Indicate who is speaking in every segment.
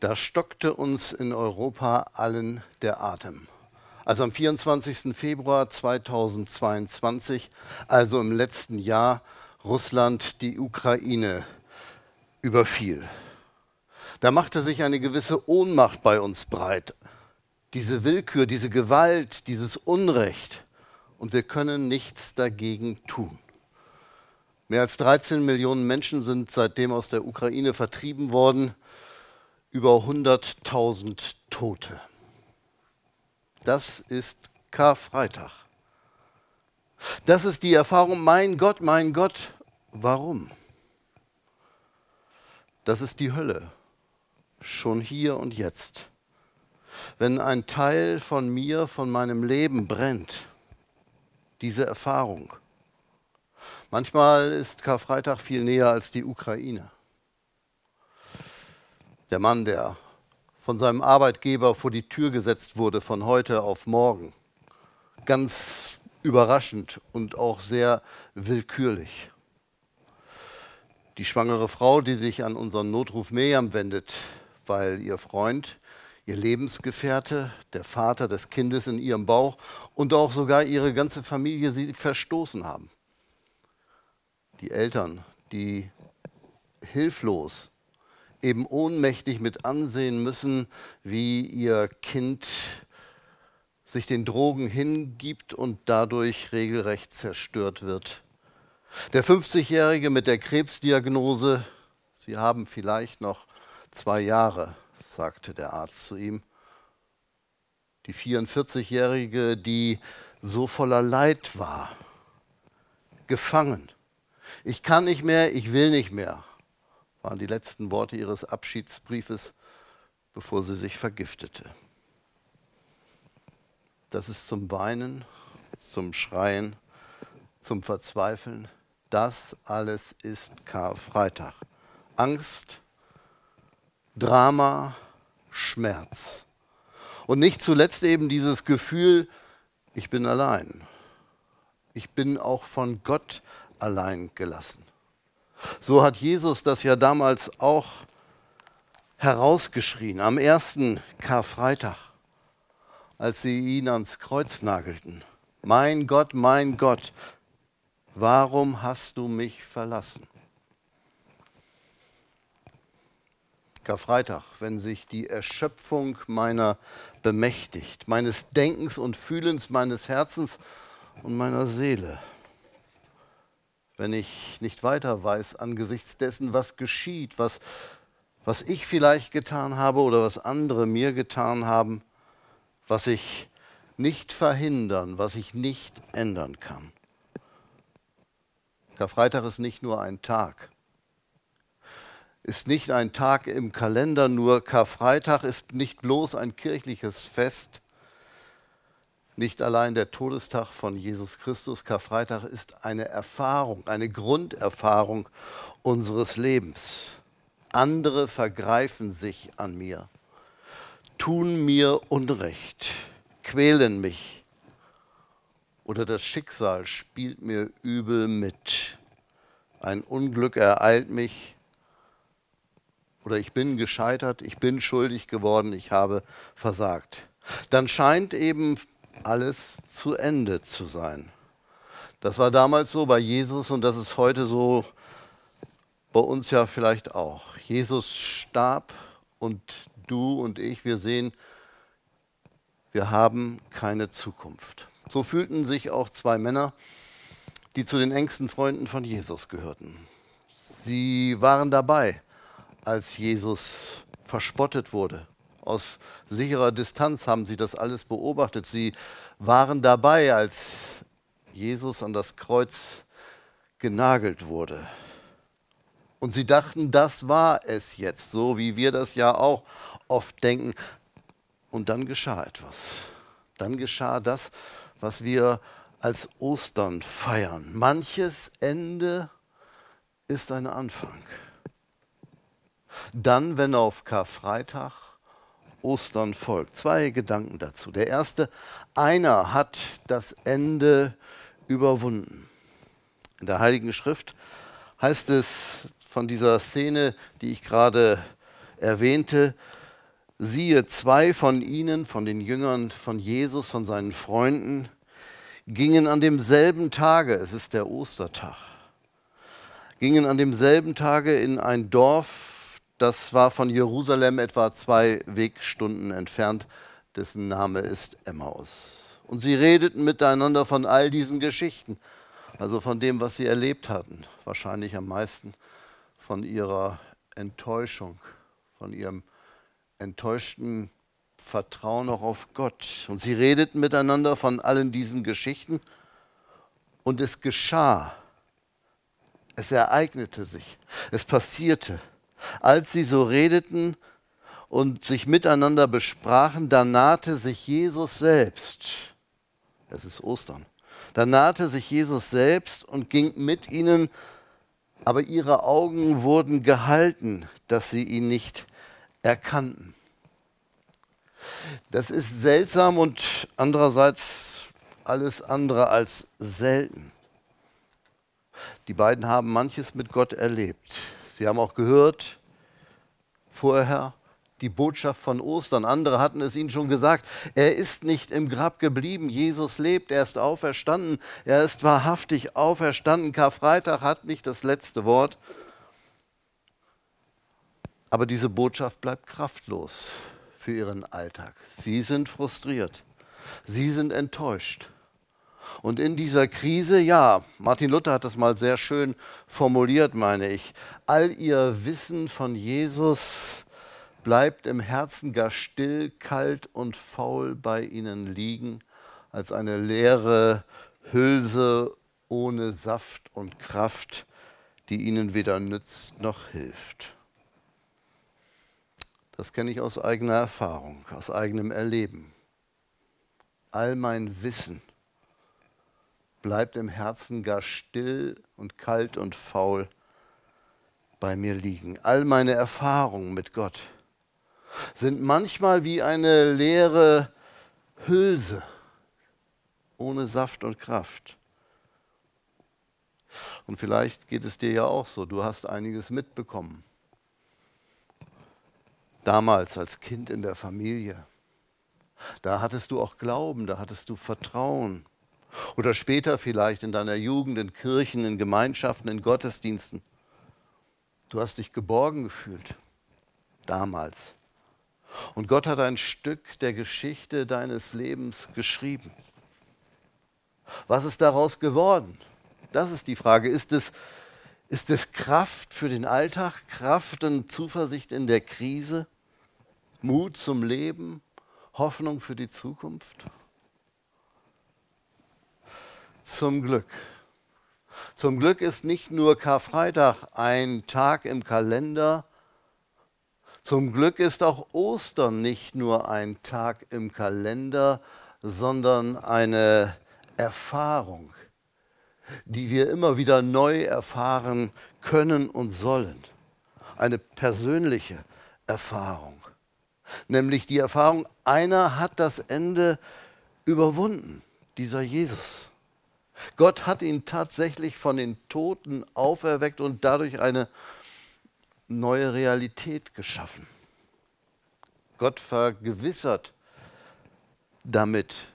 Speaker 1: Da stockte uns in Europa allen der Atem. Also am 24. Februar 2022, also im letzten Jahr, Russland die Ukraine überfiel. Da machte sich eine gewisse Ohnmacht bei uns breit. Diese Willkür, diese Gewalt, dieses Unrecht. Und wir können nichts dagegen tun. Mehr als 13 Millionen Menschen sind seitdem aus der Ukraine vertrieben worden. Über 100.000 Tote. Das ist Karfreitag. Das ist die Erfahrung, mein Gott, mein Gott, warum? Das ist die Hölle, schon hier und jetzt. Wenn ein Teil von mir, von meinem Leben brennt, diese Erfahrung. Manchmal ist Karfreitag viel näher als die Ukraine. Der Mann, der von seinem Arbeitgeber vor die Tür gesetzt wurde von heute auf morgen. Ganz überraschend und auch sehr willkürlich. Die schwangere Frau, die sich an unseren Notruf Miriam wendet, weil ihr Freund, ihr Lebensgefährte, der Vater des Kindes in ihrem Bauch und auch sogar ihre ganze Familie sie verstoßen haben. Die Eltern, die hilflos, eben ohnmächtig mit ansehen müssen, wie ihr Kind sich den Drogen hingibt und dadurch regelrecht zerstört wird. Der 50-Jährige mit der Krebsdiagnose, Sie haben vielleicht noch zwei Jahre, sagte der Arzt zu ihm. Die 44-Jährige, die so voller Leid war, gefangen. Ich kann nicht mehr, ich will nicht mehr, waren die letzten Worte ihres Abschiedsbriefes, bevor sie sich vergiftete das ist zum Weinen, zum Schreien, zum Verzweifeln. Das alles ist Karfreitag. Angst, Drama, Schmerz. Und nicht zuletzt eben dieses Gefühl, ich bin allein. Ich bin auch von Gott allein gelassen. So hat Jesus das ja damals auch herausgeschrien am ersten Karfreitag als sie ihn ans Kreuz nagelten. Mein Gott, mein Gott, warum hast du mich verlassen? Karfreitag, wenn sich die Erschöpfung meiner bemächtigt, meines Denkens und Fühlens, meines Herzens und meiner Seele. Wenn ich nicht weiter weiß angesichts dessen, was geschieht, was, was ich vielleicht getan habe oder was andere mir getan haben, was ich nicht verhindern, was ich nicht ändern kann. Karfreitag ist nicht nur ein Tag, ist nicht ein Tag im Kalender, nur Karfreitag ist nicht bloß ein kirchliches Fest, nicht allein der Todestag von Jesus Christus. Karfreitag ist eine Erfahrung, eine Grunderfahrung unseres Lebens. Andere vergreifen sich an mir tun mir Unrecht, quälen mich oder das Schicksal spielt mir übel mit. Ein Unglück ereilt mich oder ich bin gescheitert, ich bin schuldig geworden, ich habe versagt. Dann scheint eben alles zu Ende zu sein. Das war damals so bei Jesus und das ist heute so bei uns ja vielleicht auch. Jesus starb und du und ich, wir sehen, wir haben keine Zukunft. So fühlten sich auch zwei Männer, die zu den engsten Freunden von Jesus gehörten. Sie waren dabei, als Jesus verspottet wurde. Aus sicherer Distanz haben sie das alles beobachtet. Sie waren dabei, als Jesus an das Kreuz genagelt wurde. Und sie dachten, das war es jetzt, so wie wir das ja auch oft denken. Und dann geschah etwas. Dann geschah das, was wir als Ostern feiern. Manches Ende ist ein Anfang. Dann, wenn auf Karfreitag Ostern folgt. Zwei Gedanken dazu. Der erste, einer hat das Ende überwunden. In der Heiligen Schrift heißt es von dieser Szene, die ich gerade erwähnte, siehe, zwei von ihnen, von den Jüngern von Jesus, von seinen Freunden, gingen an demselben Tage, es ist der Ostertag, gingen an demselben Tage in ein Dorf, das war von Jerusalem etwa zwei Wegstunden entfernt, dessen Name ist Emmaus. Und sie redeten miteinander von all diesen Geschichten, also von dem, was sie erlebt hatten, wahrscheinlich am meisten von ihrer Enttäuschung, von ihrem enttäuschten Vertrauen auch auf Gott. Und sie redeten miteinander von allen diesen Geschichten und es geschah. Es ereignete sich. Es passierte. Als sie so redeten und sich miteinander besprachen, da nahte sich Jesus selbst. Es ist Ostern. Da nahte sich Jesus selbst und ging mit ihnen, aber ihre Augen wurden gehalten, dass sie ihn nicht erkannten. Das ist seltsam und andererseits alles andere als selten. Die beiden haben manches mit Gott erlebt. Sie haben auch gehört vorher die Botschaft von Ostern. Andere hatten es ihnen schon gesagt. Er ist nicht im Grab geblieben. Jesus lebt. Er ist auferstanden. Er ist wahrhaftig auferstanden. Karfreitag hat nicht das letzte Wort. Aber diese Botschaft bleibt kraftlos für ihren Alltag. Sie sind frustriert. Sie sind enttäuscht. Und in dieser Krise, ja, Martin Luther hat das mal sehr schön formuliert, meine ich, all ihr Wissen von Jesus bleibt im Herzen gar still, kalt und faul bei ihnen liegen, als eine leere Hülse ohne Saft und Kraft, die ihnen weder nützt noch hilft. Das kenne ich aus eigener Erfahrung, aus eigenem Erleben. All mein Wissen bleibt im Herzen gar still und kalt und faul bei mir liegen. All meine Erfahrungen mit Gott sind manchmal wie eine leere Hülse ohne Saft und Kraft. Und vielleicht geht es dir ja auch so, du hast einiges mitbekommen damals als Kind in der Familie. Da hattest du auch Glauben, da hattest du Vertrauen. Oder später vielleicht in deiner Jugend, in Kirchen, in Gemeinschaften, in Gottesdiensten. Du hast dich geborgen gefühlt. Damals. Und Gott hat ein Stück der Geschichte deines Lebens geschrieben. Was ist daraus geworden? Das ist die Frage. Ist es, ist es Kraft für den Alltag, Kraft und Zuversicht in der Krise? Mut zum Leben, Hoffnung für die Zukunft? Zum Glück. Zum Glück ist nicht nur Karfreitag ein Tag im Kalender, zum Glück ist auch Ostern nicht nur ein Tag im Kalender, sondern eine Erfahrung, die wir immer wieder neu erfahren können und sollen. Eine persönliche Erfahrung nämlich die Erfahrung, einer hat das Ende überwunden, dieser Jesus. Gott hat ihn tatsächlich von den Toten auferweckt und dadurch eine neue Realität geschaffen. Gott vergewissert damit,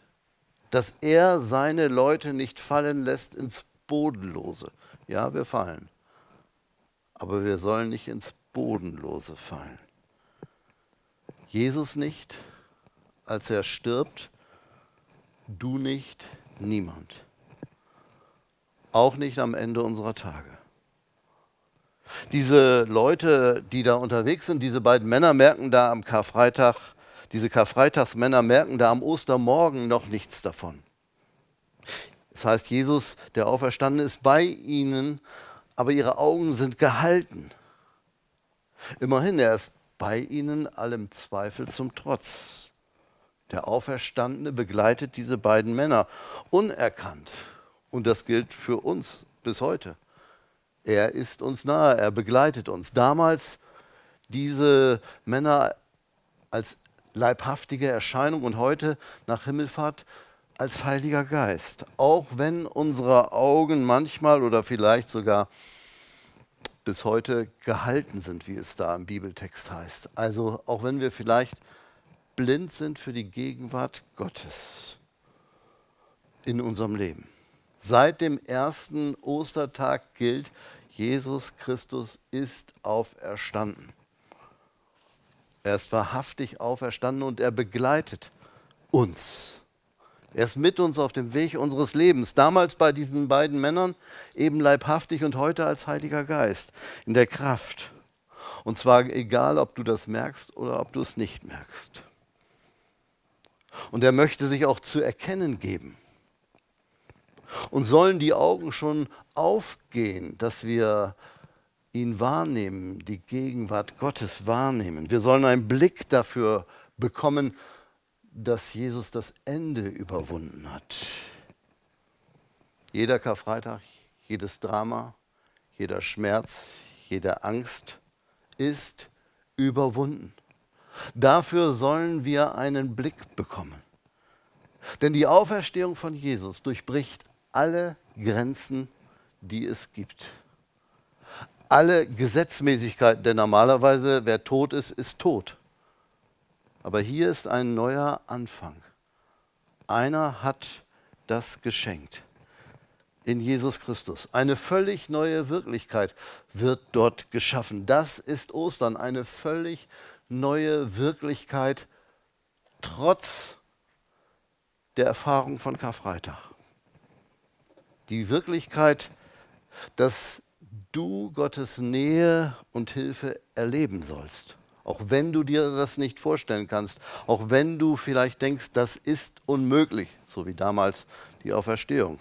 Speaker 1: dass er seine Leute nicht fallen lässt ins Bodenlose. Ja, wir fallen, aber wir sollen nicht ins Bodenlose fallen. Jesus nicht, als er stirbt, du nicht, niemand. Auch nicht am Ende unserer Tage. Diese Leute, die da unterwegs sind, diese beiden Männer merken da am Karfreitag, diese Karfreitagsmänner merken da am Ostermorgen noch nichts davon. Das heißt, Jesus, der Auferstandene, ist bei ihnen, aber ihre Augen sind gehalten. Immerhin, er ist bei ihnen allem Zweifel zum Trotz. Der Auferstandene begleitet diese beiden Männer unerkannt. Und das gilt für uns bis heute. Er ist uns nahe, er begleitet uns. Damals diese Männer als leibhaftige Erscheinung und heute nach Himmelfahrt als Heiliger Geist. Auch wenn unsere Augen manchmal oder vielleicht sogar bis heute gehalten sind, wie es da im Bibeltext heißt. Also auch wenn wir vielleicht blind sind für die Gegenwart Gottes in unserem Leben. Seit dem ersten Ostertag gilt, Jesus Christus ist auferstanden. Er ist wahrhaftig auferstanden und er begleitet uns. Er ist mit uns auf dem Weg unseres Lebens. Damals bei diesen beiden Männern eben leibhaftig und heute als Heiliger Geist in der Kraft. Und zwar egal, ob du das merkst oder ob du es nicht merkst. Und er möchte sich auch zu erkennen geben. Und sollen die Augen schon aufgehen, dass wir ihn wahrnehmen, die Gegenwart Gottes wahrnehmen. Wir sollen einen Blick dafür bekommen, dass Jesus das Ende überwunden hat. Jeder Karfreitag, jedes Drama, jeder Schmerz, jede Angst ist überwunden. Dafür sollen wir einen Blick bekommen. Denn die Auferstehung von Jesus durchbricht alle Grenzen, die es gibt. Alle Gesetzmäßigkeiten, denn normalerweise, wer tot ist, ist tot. Aber hier ist ein neuer Anfang. Einer hat das geschenkt. In Jesus Christus. Eine völlig neue Wirklichkeit wird dort geschaffen. Das ist Ostern, eine völlig neue Wirklichkeit trotz der Erfahrung von Karfreitag. Die Wirklichkeit, dass du Gottes Nähe und Hilfe erleben sollst. Auch wenn du dir das nicht vorstellen kannst, auch wenn du vielleicht denkst, das ist unmöglich, so wie damals die Auferstehung.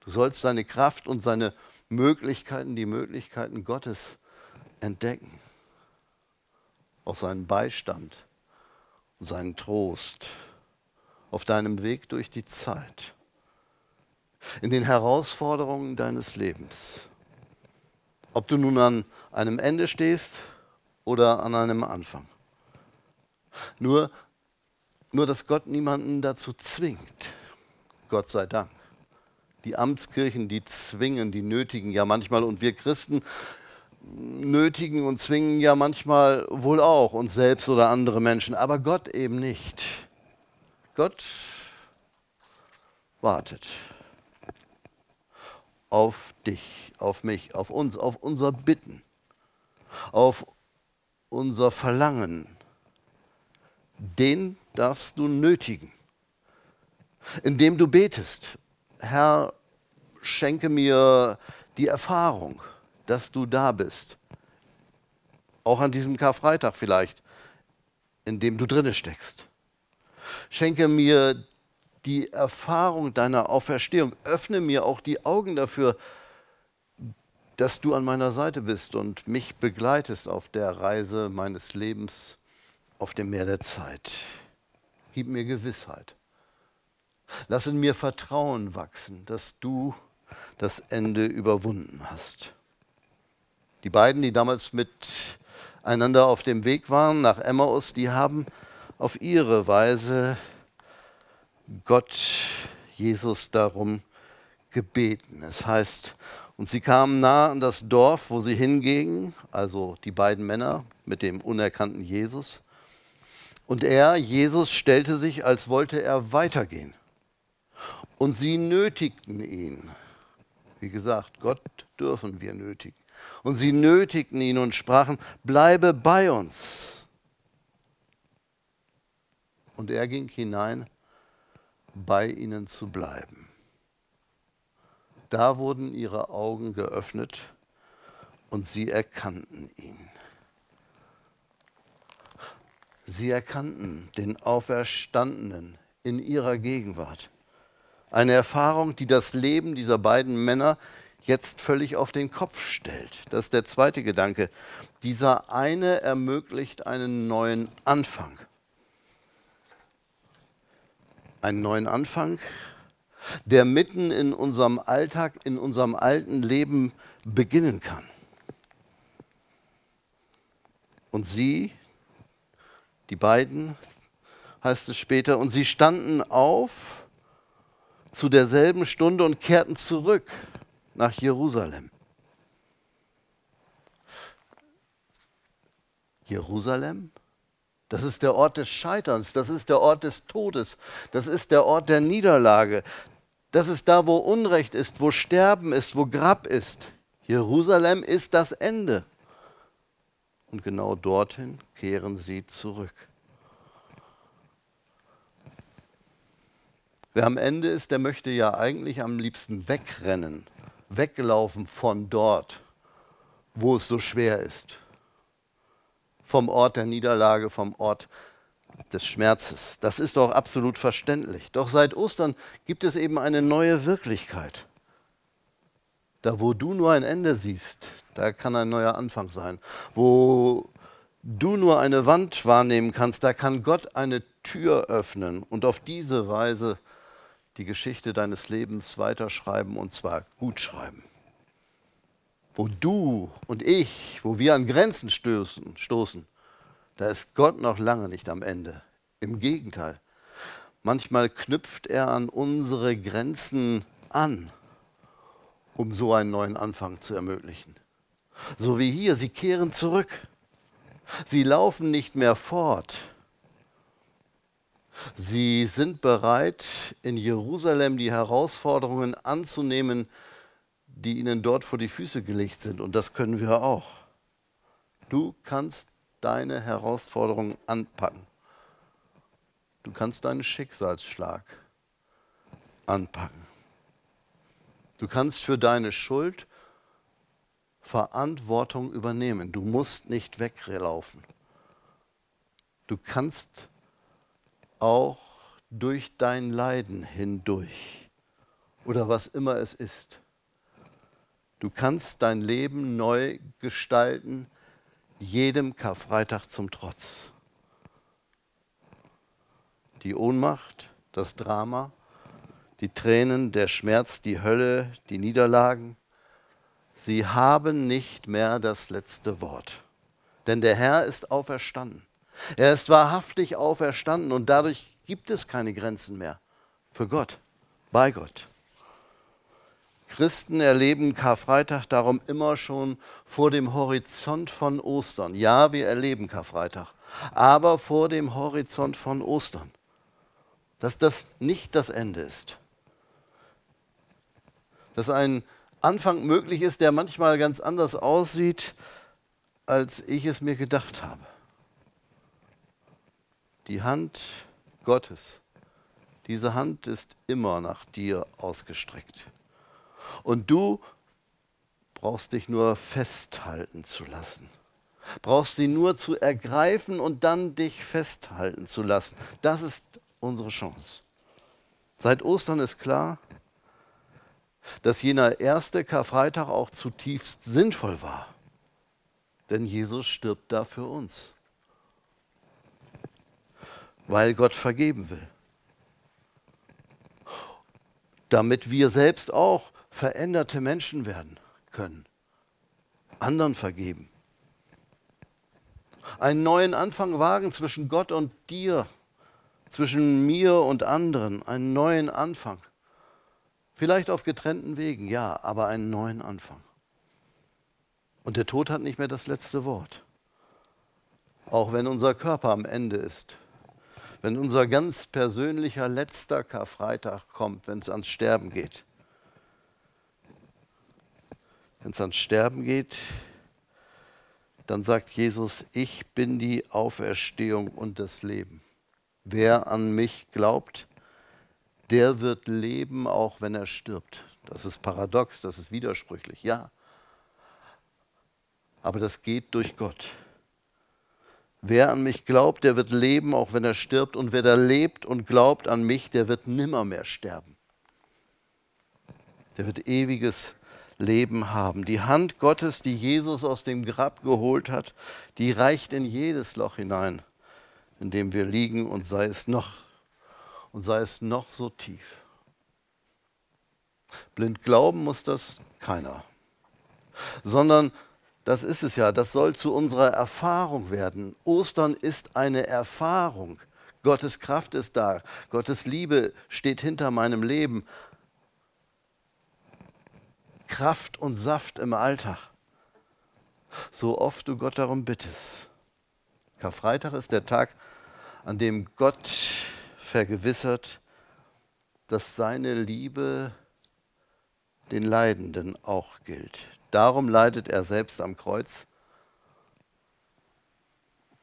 Speaker 1: Du sollst seine Kraft und seine Möglichkeiten, die Möglichkeiten Gottes entdecken. Auch seinen Beistand und seinen Trost auf deinem Weg durch die Zeit, in den Herausforderungen deines Lebens. Ob du nun an einem Ende stehst oder an einem Anfang. Nur, nur dass Gott niemanden dazu zwingt. Gott sei Dank. Die Amtskirchen, die zwingen, die nötigen ja manchmal und wir Christen nötigen und zwingen ja manchmal wohl auch uns selbst oder andere Menschen, aber Gott eben nicht. Gott wartet auf dich, auf mich, auf uns, auf unser Bitten, auf unser Verlangen, den darfst du nötigen, indem du betest. Herr, schenke mir die Erfahrung, dass du da bist. Auch an diesem Karfreitag vielleicht, in dem du drinne steckst. Schenke mir die Erfahrung deiner Auferstehung. Öffne mir auch die Augen dafür, dass du an meiner Seite bist und mich begleitest auf der Reise meines Lebens auf dem Meer der Zeit. Gib mir Gewissheit. Lass in mir Vertrauen wachsen, dass du das Ende überwunden hast. Die beiden, die damals miteinander auf dem Weg waren nach Emmaus, die haben auf ihre Weise Gott, Jesus darum gebeten. Es heißt, und sie kamen nah an das Dorf, wo sie hingingen, also die beiden Männer mit dem unerkannten Jesus. Und er, Jesus, stellte sich, als wollte er weitergehen. Und sie nötigten ihn. Wie gesagt, Gott dürfen wir nötigen. Und sie nötigten ihn und sprachen, bleibe bei uns. Und er ging hinein, bei ihnen zu bleiben. Da wurden ihre Augen geöffnet und sie erkannten ihn. Sie erkannten den Auferstandenen in ihrer Gegenwart. Eine Erfahrung, die das Leben dieser beiden Männer jetzt völlig auf den Kopf stellt. Das ist der zweite Gedanke. Dieser eine ermöglicht einen neuen Anfang. Einen neuen Anfang, der mitten in unserem Alltag, in unserem alten Leben beginnen kann. Und sie, die beiden, heißt es später, und sie standen auf zu derselben Stunde und kehrten zurück nach Jerusalem. Jerusalem? Das ist der Ort des Scheiterns, das ist der Ort des Todes, das ist der Ort der Niederlage, das ist da, wo Unrecht ist, wo Sterben ist, wo Grab ist. Jerusalem ist das Ende. Und genau dorthin kehren sie zurück. Wer am Ende ist, der möchte ja eigentlich am liebsten wegrennen, weglaufen von dort, wo es so schwer ist. Vom Ort der Niederlage, vom Ort des Schmerzes. Das ist doch absolut verständlich. Doch seit Ostern gibt es eben eine neue Wirklichkeit. Da, wo du nur ein Ende siehst, da kann ein neuer Anfang sein. Wo du nur eine Wand wahrnehmen kannst, da kann Gott eine Tür öffnen und auf diese Weise die Geschichte deines Lebens weiterschreiben und zwar gut schreiben. Wo du und ich, wo wir an Grenzen stößen, stoßen, da ist Gott noch lange nicht am Ende. Im Gegenteil. Manchmal knüpft er an unsere Grenzen an, um so einen neuen Anfang zu ermöglichen. So wie hier, sie kehren zurück. Sie laufen nicht mehr fort, Sie sind bereit, in Jerusalem die Herausforderungen anzunehmen, die ihnen dort vor die Füße gelegt sind. Und das können wir auch. Du kannst deine Herausforderungen anpacken. Du kannst deinen Schicksalsschlag anpacken. Du kannst für deine Schuld Verantwortung übernehmen. Du musst nicht weglaufen. Du kannst auch durch dein Leiden hindurch oder was immer es ist. Du kannst dein Leben neu gestalten, jedem Karfreitag zum Trotz. Die Ohnmacht, das Drama, die Tränen, der Schmerz, die Hölle, die Niederlagen, sie haben nicht mehr das letzte Wort. Denn der Herr ist auferstanden. Er ist wahrhaftig auferstanden und dadurch gibt es keine Grenzen mehr für Gott, bei Gott. Christen erleben Karfreitag darum immer schon vor dem Horizont von Ostern. Ja, wir erleben Karfreitag, aber vor dem Horizont von Ostern. Dass das nicht das Ende ist. Dass ein Anfang möglich ist, der manchmal ganz anders aussieht, als ich es mir gedacht habe die Hand Gottes, diese Hand ist immer nach dir ausgestreckt. Und du brauchst dich nur festhalten zu lassen. Brauchst sie nur zu ergreifen und dann dich festhalten zu lassen. Das ist unsere Chance. Seit Ostern ist klar, dass jener erste Karfreitag auch zutiefst sinnvoll war. Denn Jesus stirbt da für uns weil Gott vergeben will. Damit wir selbst auch veränderte Menschen werden können, anderen vergeben. Einen neuen Anfang wagen zwischen Gott und dir, zwischen mir und anderen, einen neuen Anfang. Vielleicht auf getrennten Wegen, ja, aber einen neuen Anfang. Und der Tod hat nicht mehr das letzte Wort. Auch wenn unser Körper am Ende ist, wenn unser ganz persönlicher letzter Karfreitag kommt, wenn es ans Sterben geht. Wenn es ans Sterben geht, dann sagt Jesus, ich bin die Auferstehung und das Leben. Wer an mich glaubt, der wird leben, auch wenn er stirbt. Das ist paradox, das ist widersprüchlich, ja. Aber das geht durch Gott. Wer an mich glaubt, der wird leben, auch wenn er stirbt. Und wer da lebt und glaubt an mich, der wird nimmermehr sterben. Der wird ewiges Leben haben. Die Hand Gottes, die Jesus aus dem Grab geholt hat, die reicht in jedes Loch hinein, in dem wir liegen und sei es noch und sei es noch so tief. Blind glauben muss das keiner, sondern das ist es ja, das soll zu unserer Erfahrung werden. Ostern ist eine Erfahrung. Gottes Kraft ist da, Gottes Liebe steht hinter meinem Leben. Kraft und Saft im Alltag. So oft du Gott darum bittest. Karfreitag ist der Tag, an dem Gott vergewissert, dass seine Liebe den Leidenden auch gilt. Darum leidet er selbst am Kreuz,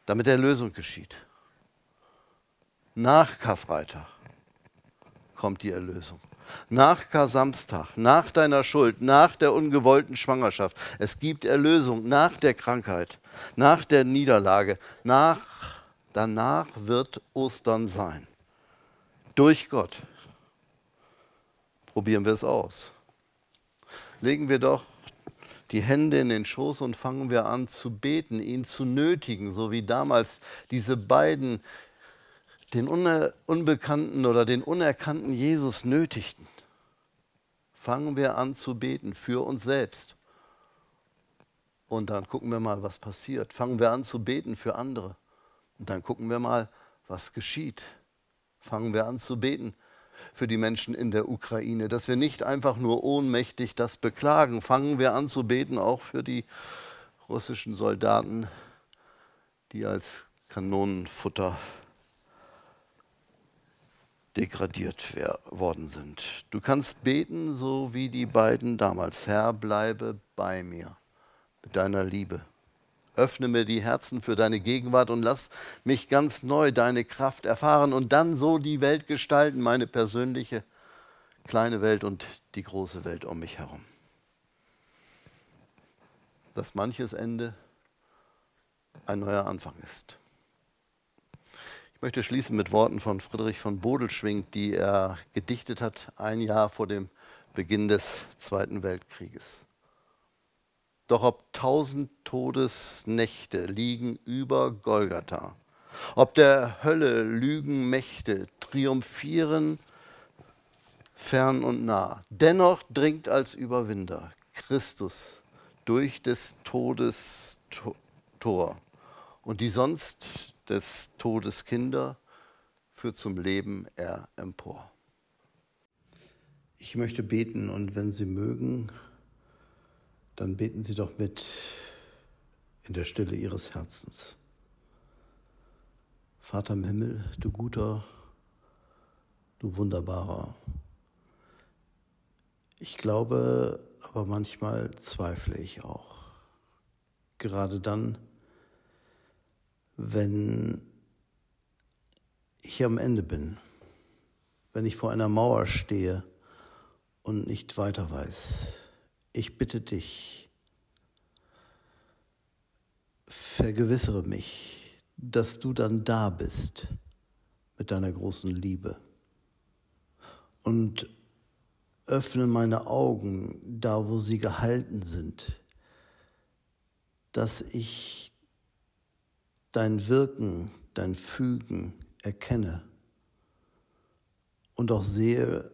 Speaker 1: damit Erlösung geschieht. Nach Karfreitag kommt die Erlösung. Nach Kasamstag, nach deiner Schuld, nach der ungewollten Schwangerschaft. Es gibt Erlösung nach der Krankheit, nach der Niederlage. Nach, danach wird Ostern sein. Durch Gott. Probieren wir es aus. Legen wir doch die Hände in den Schoß und fangen wir an zu beten, ihn zu nötigen, so wie damals diese beiden den unbekannten oder den unerkannten Jesus nötigten. Fangen wir an zu beten für uns selbst. Und dann gucken wir mal, was passiert. Fangen wir an zu beten für andere. Und dann gucken wir mal, was geschieht. Fangen wir an zu beten für die Menschen in der Ukraine, dass wir nicht einfach nur ohnmächtig das beklagen. Fangen wir an zu beten auch für die russischen Soldaten, die als Kanonenfutter degradiert worden sind. Du kannst beten, so wie die beiden damals. Herr, bleibe bei mir mit deiner Liebe. Öffne mir die Herzen für deine Gegenwart und lass mich ganz neu deine Kraft erfahren und dann so die Welt gestalten, meine persönliche kleine Welt und die große Welt um mich herum. Dass manches Ende ein neuer Anfang ist. Ich möchte schließen mit Worten von Friedrich von Bodelschwing, die er gedichtet hat, ein Jahr vor dem Beginn des Zweiten Weltkrieges. Doch ob tausend Todesnächte liegen über Golgatha, ob der Hölle Lügenmächte triumphieren fern und nah, dennoch dringt als Überwinder Christus durch des Todes Tor und die sonst des Todes Kinder führt zum Leben er empor. Ich möchte beten und wenn Sie mögen, dann beten Sie doch mit in der Stille Ihres Herzens. Vater im Himmel, du guter, du wunderbarer. Ich glaube, aber manchmal zweifle ich auch. Gerade dann, wenn ich am Ende bin, wenn ich vor einer Mauer stehe und nicht weiter weiß. Ich bitte dich, vergewissere mich, dass du dann da bist mit deiner großen Liebe und öffne meine Augen da, wo sie gehalten sind, dass ich dein Wirken, dein Fügen erkenne und auch sehe,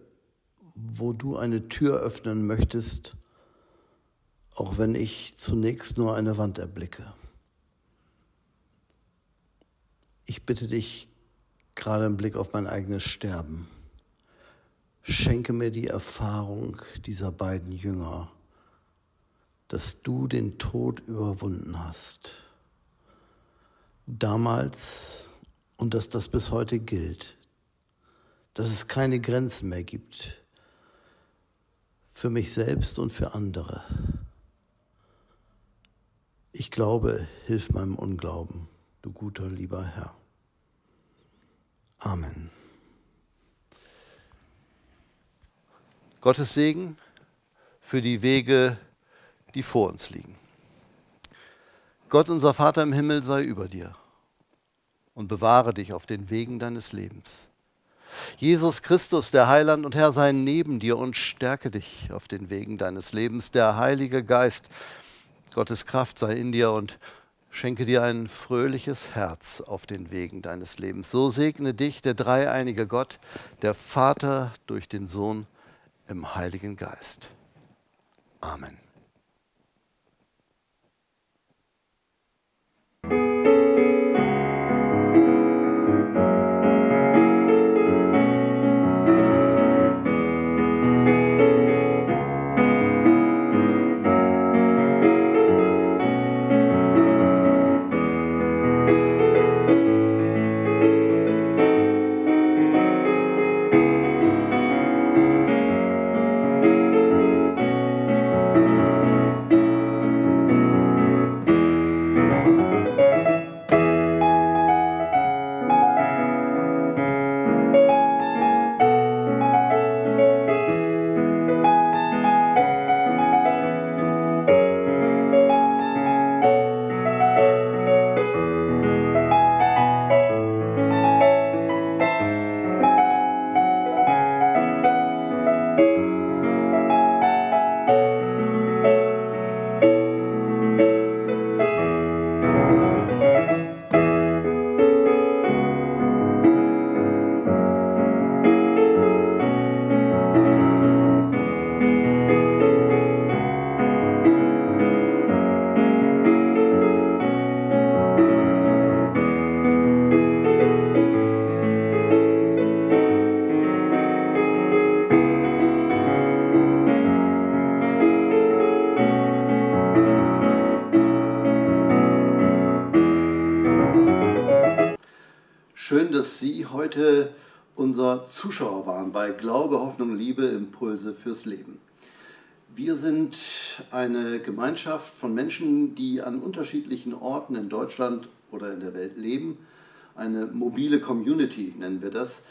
Speaker 1: wo du eine Tür öffnen möchtest, auch wenn ich zunächst nur eine Wand erblicke. Ich bitte dich gerade im Blick auf mein eigenes Sterben, schenke mir die Erfahrung dieser beiden Jünger, dass du den Tod überwunden hast damals und dass das bis heute gilt, dass es keine Grenzen mehr gibt für mich selbst und für andere. Ich glaube, hilf meinem Unglauben, du guter, lieber Herr. Amen. Gottes Segen für die Wege, die vor uns liegen. Gott unser Vater im Himmel sei über dir und bewahre dich auf den Wegen deines Lebens. Jesus Christus, der Heiland und Herr, sei neben dir und stärke dich auf den Wegen deines Lebens. Der Heilige Geist, Gottes Kraft sei in dir und schenke dir ein fröhliches Herz auf den Wegen deines Lebens. So segne dich der dreieinige Gott, der Vater durch den Sohn im Heiligen Geist. Amen. Impulse fürs Leben. Wir sind eine Gemeinschaft von Menschen, die an unterschiedlichen Orten in Deutschland oder in der Welt leben. Eine mobile Community nennen wir das,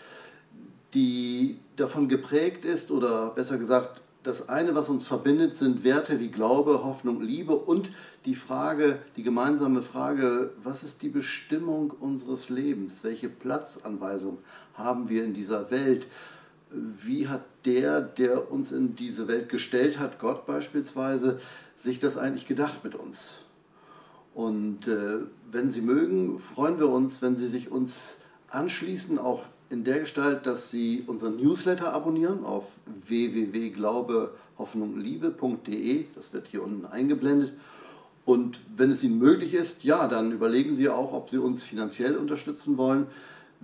Speaker 1: die davon geprägt ist oder besser gesagt das eine, was uns verbindet, sind Werte wie Glaube, Hoffnung, Liebe und die Frage, die gemeinsame Frage, was ist die Bestimmung unseres Lebens? Welche Platzanweisung haben wir in dieser Welt? Wie hat der, der uns in diese Welt gestellt hat, Gott beispielsweise, sich das eigentlich gedacht mit uns? Und äh, wenn Sie mögen, freuen wir uns, wenn Sie sich uns anschließen, auch in der Gestalt, dass Sie unseren Newsletter abonnieren auf www.glaubehoffnungliebe.de. Das wird hier unten eingeblendet. Und wenn es Ihnen möglich ist, ja, dann überlegen Sie auch, ob Sie uns finanziell unterstützen wollen.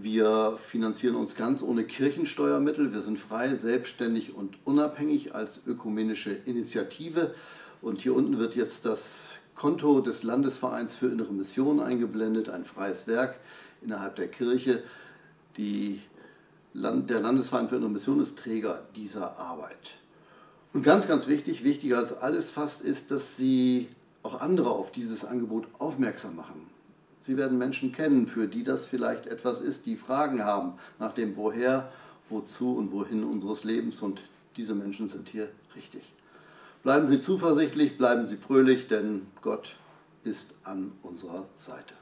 Speaker 1: Wir finanzieren uns ganz ohne Kirchensteuermittel. Wir sind frei, selbstständig und unabhängig als ökumenische Initiative. Und hier unten wird jetzt das Konto des Landesvereins für innere Mission eingeblendet, ein freies Werk innerhalb der Kirche. Die Land, der Landesverein für Innere Mission ist Träger dieser Arbeit. Und ganz, ganz wichtig, wichtiger als alles fast, ist, dass Sie auch andere auf dieses Angebot aufmerksam machen. Sie werden Menschen kennen, für die das vielleicht etwas ist, die Fragen haben nach dem Woher, Wozu und Wohin unseres Lebens. Und diese Menschen sind hier richtig. Bleiben Sie zuversichtlich, bleiben Sie fröhlich, denn Gott ist an unserer Seite.